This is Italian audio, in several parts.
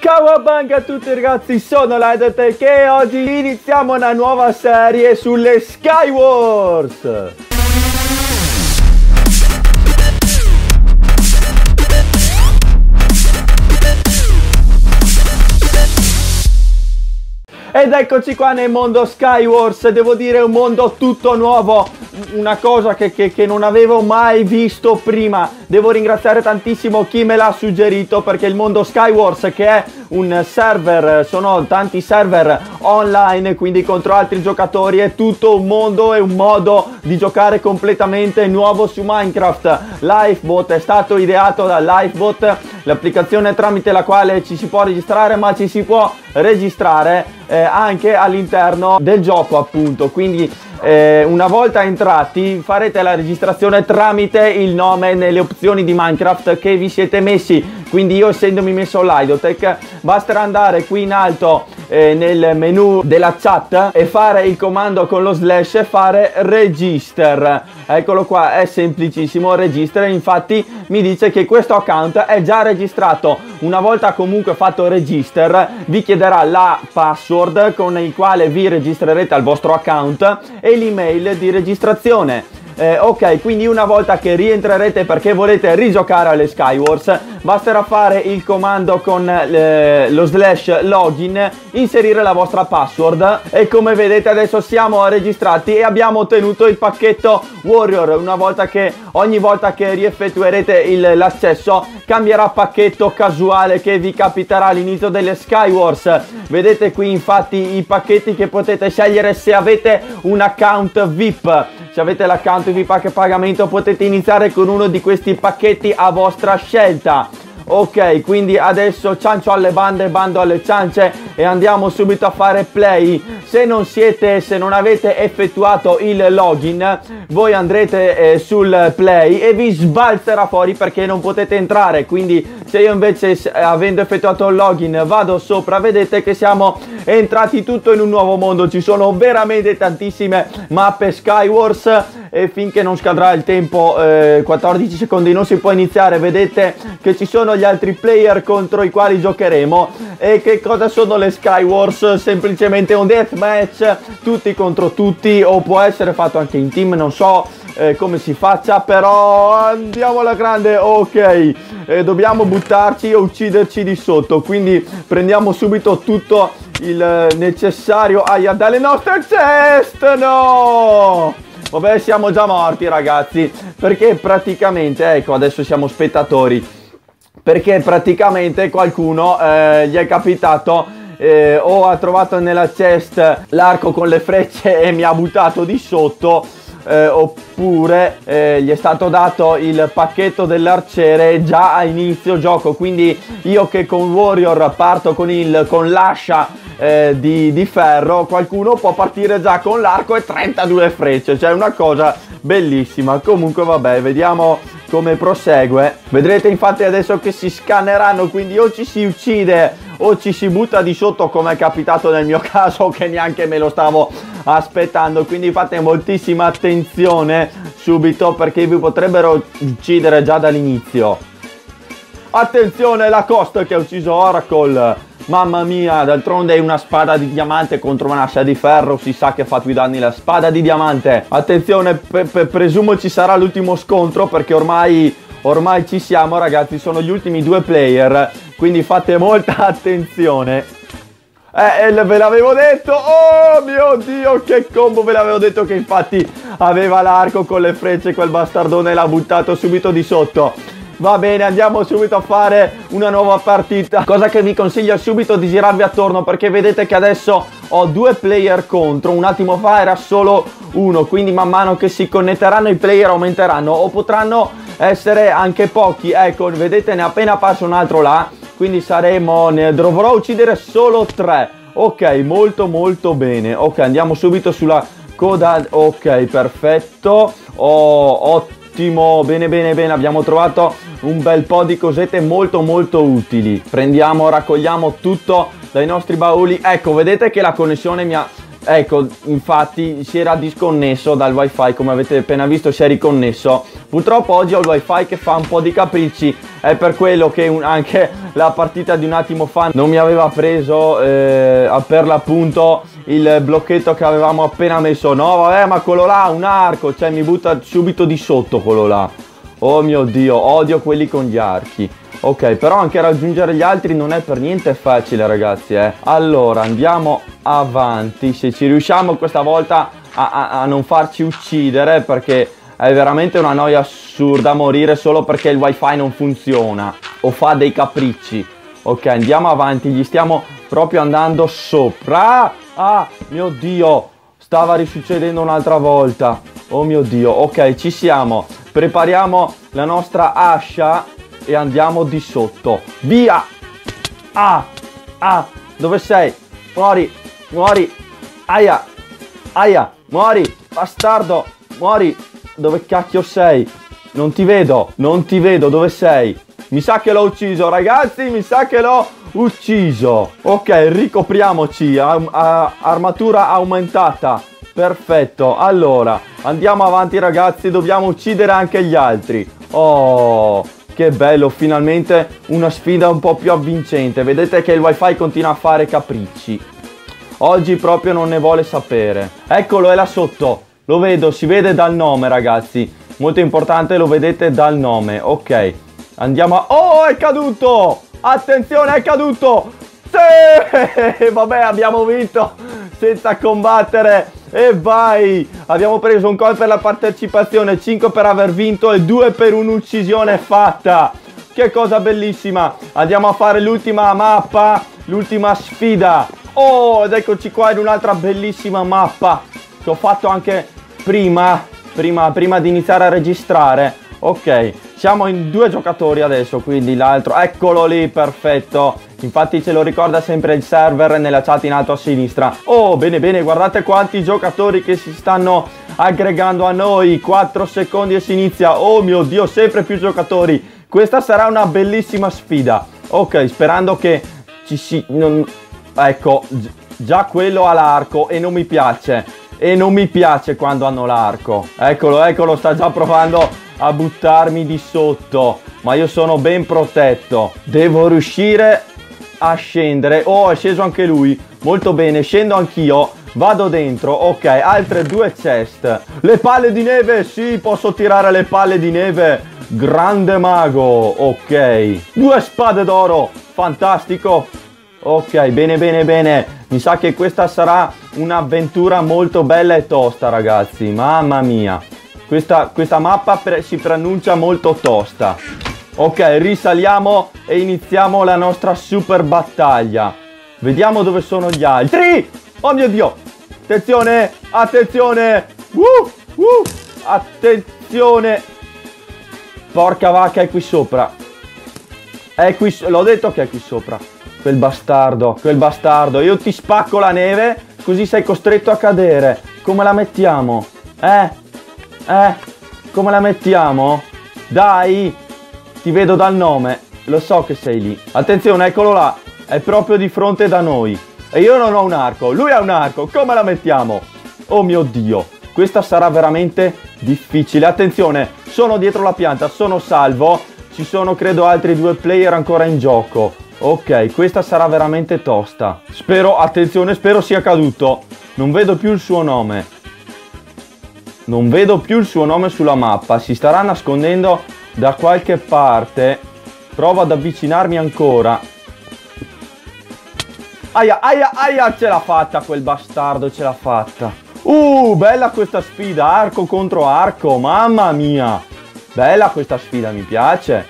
Cowabunga a tutti ragazzi, sono Lidotek e oggi iniziamo una nuova serie sulle Skywars! Ed eccoci qua nel mondo Skywars, devo dire un mondo tutto nuovo, una cosa che, che, che, non avevo mai visto prima. Devo ringraziare tantissimo chi me l'ha suggerito perché il mondo Skywars che è un server, sono tanti server online, quindi contro altri giocatori, è tutto un mondo e un modo di giocare completamente nuovo su Minecraft. Lifebot è stato ideato da Lifebot, l'applicazione tramite la quale ci si può registrare ma ci si può registrare eh, anche all'interno del gioco appunto quindi eh, una volta entrati farete la registrazione tramite il nome nelle opzioni di Minecraft che vi siete messi. Quindi io essendomi messo Lidotech basterà andare qui in alto eh, nel menu della chat e fare il comando con lo slash fare register. Eccolo qua è semplicissimo register. Infatti mi dice che questo account è già registrato. Una volta comunque fatto register vi chiederà la password con il quale vi registrerete al vostro account e l'email di registrazione eh, ok, quindi una volta che rientrerete perché volete rigiocare alle Skywars, basterà fare il comando con eh, lo slash login, inserire la vostra password e come vedete adesso siamo registrati e abbiamo ottenuto il pacchetto Warrior. Una volta che ogni volta che rieffettuerete l'accesso cambierà pacchetto casuale che vi capiterà all'inizio delle Skywars. Vedete qui infatti i pacchetti che potete scegliere se avete un account VIP. Se avete l'account paga pagamento potete iniziare con uno di questi pacchetti a vostra scelta. Ok quindi adesso ciancio alle bande bando alle ciance e andiamo subito a fare play se non siete se non avete effettuato il login voi andrete eh, sul play e vi sbalzerà fuori perché non potete entrare. Quindi se io invece avendo effettuato il login vado sopra vedete che siamo entrati tutto in un nuovo mondo. Ci sono veramente tantissime mappe skywars e finché non scadrà il tempo eh, 14 secondi non si può iniziare. Vedete che ci sono gli altri player contro i quali giocheremo. E che cosa sono le skywars? Semplicemente un deathmatch tutti contro tutti o può essere fatto anche in team non so eh, come si faccia però andiamo alla grande ok. Eh, dobbiamo buttarci o ucciderci di sotto quindi prendiamo subito tutto il necessario. Aia dalle nostre chest no vabbè siamo già morti ragazzi. Perché praticamente ecco adesso siamo spettatori. Perché praticamente qualcuno eh, gli è capitato eh, o ha trovato nella chest l'arco con le frecce e mi ha buttato di sotto eh, oppure eh, gli è stato dato il pacchetto dell'arciere già a inizio gioco. Quindi io che con Warrior parto con, il, con l'ascia eh, di, di, ferro qualcuno può partire già con l'arco e 32 frecce cioè una cosa bellissima. Comunque vabbè vediamo come prosegue. Vedrete infatti adesso che si scanneranno quindi o ci si uccide o ci si butta di sotto come è capitato nel mio caso che neanche me lo stavo aspettando. Quindi fate moltissima attenzione subito perché vi potrebbero uccidere già dall'inizio. Attenzione la costa che ha ucciso Oracle Mamma mia, d'altronde è una spada di diamante contro un'ascia di ferro, si sa che fa più danni la spada di diamante. Attenzione, presumo ci sarà l'ultimo scontro perché ormai, ormai ci siamo ragazzi, sono gli ultimi due player, quindi fate molta attenzione. Eh, eh, ve l'avevo detto, oh mio dio che combo, ve l'avevo detto che infatti aveva l'arco con le frecce, quel bastardone l'ha buttato subito di sotto. Va bene, andiamo subito a fare una nuova partita. Cosa che vi consiglio subito di girarvi attorno perché vedete che adesso ho due player contro. Un attimo fa era solo uno, quindi man mano che si connetteranno i player aumenteranno o potranno essere anche pochi. Ecco, vedete ne è appena apparso un altro là, quindi saremo, ne dovrò uccidere solo tre. Ok, molto molto bene. Ok, andiamo subito sulla coda. Ok, perfetto. Ho ottimo Ottimo, bene bene bene, abbiamo trovato un bel po' di cosette molto molto utili. Prendiamo, raccogliamo tutto dai nostri bauli. Ecco, vedete che la connessione mi ha Ecco, infatti si era disconnesso dal wifi, come avete appena visto si è riconnesso. Purtroppo oggi ho il wifi che fa un po' di capricci, è per quello che un, anche la partita di un attimo fa non mi aveva preso eh, per l'appunto il blocchetto che avevamo appena messo. No, vabbè, ma quello là, un arco, cioè mi butta subito di sotto quello là. Oh mio Dio, odio quelli con gli archi. Ok, però anche raggiungere gli altri non è per niente facile ragazzi, eh. Allora, andiamo avanti. Se ci riusciamo questa volta a, a, a non farci uccidere, perché è veramente una noia assurda morire solo perché il wifi non funziona o fa dei capricci. Ok, andiamo avanti, gli stiamo proprio andando sopra. Ah, mio Dio, stava risuccedendo un'altra volta. Oh mio Dio, ok, ci siamo. Prepariamo la nostra ascia e andiamo di sotto. Via! Ah! Ah! Dove sei? Muori! Muori! Aia! Aia! Muori! Bastardo! Muori! Dove cacchio sei? Non ti vedo! Non ti vedo! Dove sei? Mi sa che l'ho ucciso, ragazzi! Mi sa che l'ho ucciso! Ok, ricopriamoci! armatura aumentata! Perfetto, allora andiamo avanti ragazzi, dobbiamo uccidere anche gli altri. Oh, che bello, finalmente una sfida un po' più avvincente. Vedete che il wifi continua a fare capricci. Oggi proprio non ne vuole sapere. Eccolo, è là sotto. Lo vedo, si vede dal nome, ragazzi. Molto importante, lo vedete dal nome. Ok, andiamo a... Oh, è caduto! Attenzione, è caduto! Sì! Vabbè, abbiamo vinto senza combattere. E vai! Abbiamo preso un gol per la partecipazione, 5 per aver vinto e 2 per un'uccisione fatta. Che cosa bellissima! Andiamo a fare l'ultima mappa, l'ultima sfida. Oh, ed eccoci qua in un'altra bellissima mappa che ho fatto anche prima, prima, prima di iniziare a registrare. Ok, siamo in due giocatori adesso, quindi l'altro, eccolo lì, perfetto. Infatti ce lo ricorda sempre il server nella chat in alto a sinistra. Oh, bene bene, guardate quanti giocatori che si stanno aggregando a noi. 4 secondi e si inizia. Oh mio Dio, sempre più giocatori. Questa sarà una bellissima sfida. Ok, sperando che ci si... Non... Ecco, già quello ha l'arco e non mi piace. E non mi piace quando hanno l'arco. Eccolo, eccolo, sta già provando a buttarmi di sotto. Ma io sono ben protetto. Devo riuscire a scendere. Oh, è sceso anche lui. Molto bene, scendo anch'io. Vado dentro, ok, altre due chest. Le palle di neve, sì, posso tirare le palle di neve. Grande mago, ok. Due spade d'oro, fantastico. Ok, bene, bene, bene. Mi sa che questa sarà un'avventura molto bella e tosta, ragazzi. Mamma mia. Questa, questa mappa pre si preannuncia molto tosta. Ok, risaliamo e iniziamo la nostra super battaglia. Vediamo dove sono gli altri. Oh mio Dio. Attenzione, attenzione. Uh, uh, attenzione. Porca vacca, è qui sopra. È qui, l'ho detto che è qui sopra. Quel bastardo, quel bastardo. Io ti spacco la neve, così sei costretto a cadere. Come la mettiamo? Eh? Eh? Come la mettiamo? Dai, ti vedo dal nome, lo so che sei lì. Attenzione, eccolo là, è proprio di fronte da noi. E io non ho un arco, lui ha un arco, come la mettiamo? Oh mio Dio, questa sarà veramente difficile. Attenzione, sono dietro la pianta, sono salvo. Ci sono credo altri due player ancora in gioco. Ok, questa sarà veramente tosta. Spero, attenzione, spero sia caduto. Non vedo più il suo nome. Non vedo più il suo nome sulla mappa. Si starà nascondendo da qualche parte. Provo ad avvicinarmi ancora. Aia, aia, aia, ce l'ha fatta quel bastardo, ce l'ha fatta. Uh, bella questa sfida, arco contro arco, mamma mia. Bella questa sfida, mi piace.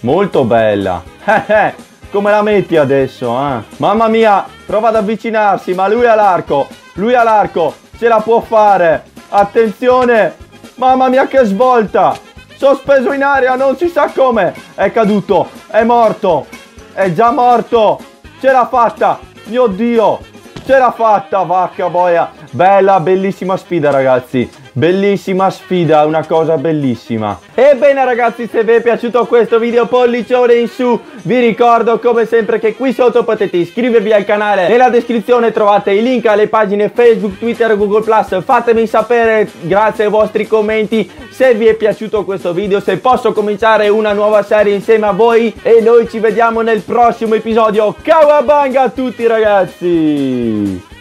Molto bella. Eh, eh, come la metti adesso, eh? Mamma mia, prova ad avvicinarsi, ma lui ha l'arco. Lui ha l'arco, ce la può fare. Attenzione. Mamma mia che svolta. Sospeso in aria, non si sa come. È caduto, è morto. È già morto. Ce l'ha fatta. Mio Dio. Ce l'ha fatta, vacca boia. Bella, bellissima sfida, ragazzi. Bellissima sfida, una cosa bellissima. Ebbene ragazzi, se vi è piaciuto questo video pollicione in su, vi ricordo come sempre che qui sotto potete iscrivervi al canale, nella descrizione trovate i link alle pagine Facebook, Twitter Google+, fatemi sapere grazie ai vostri commenti se vi è piaciuto questo video, se posso cominciare una nuova serie insieme a voi e noi ci vediamo nel prossimo episodio. Cowabanga a tutti ragazzi!